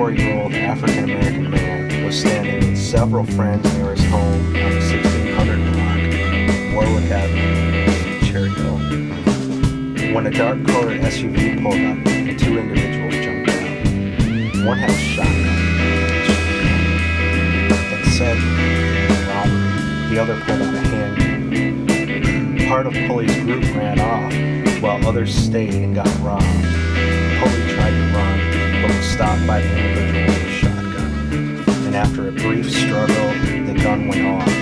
44-year-old African American man was standing with several friends near his home on the 1600 block, Warwick Avenue, Cherry Hill. When a dark-colored SUV pulled up, the two individuals jumped out. One had a shotgun and said robbery. The other pulled out a handgun. Part of Pulley's group ran off, while others stayed and got robbed. Pulley tried to run, was stopped by the individual with a shotgun. And after a brief struggle, the gun went off